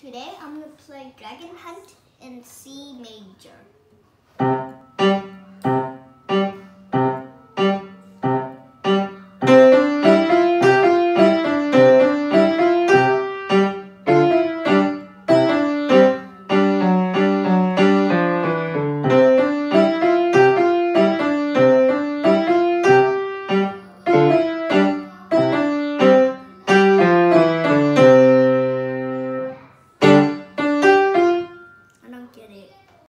Today I'm going to play Dragon Hunt in C major. get it.